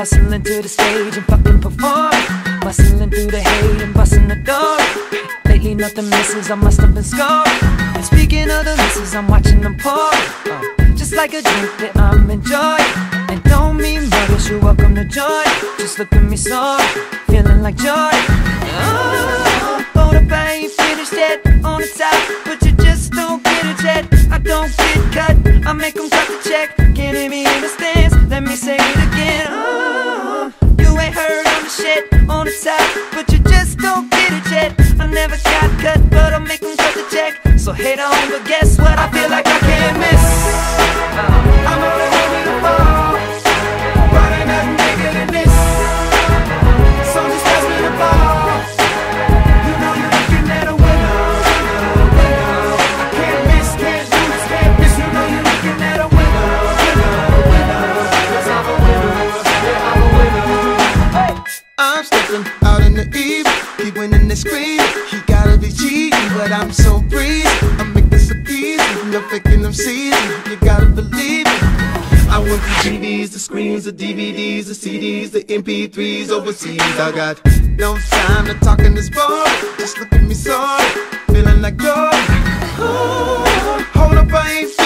Hustling to the stage and fucking perform. Bustling through the hate and busting the door. Lately nothing misses, I must have been scored. And speaking of the misses, I'm watching them pour. Uh, just like a drink that I'm enjoying. And don't mean much, you're welcome to join. Just look at me so, feeling like joy. Oh, up, I ain't finished yet. On the top, but you just don't get it yet. I don't get cut, I make them cut the check. Can't hear me in the out in the eve, keep winning the scream. He gotta be cheating, but I'm so free. I make this a easy, you're faking them season. You gotta believe it. I went from TVs, the screens, the DVDs, the CDs, the MP3s overseas. I got no time to talk in this bar. Just look at me sorry, feeling like joy. Hold up, I ain't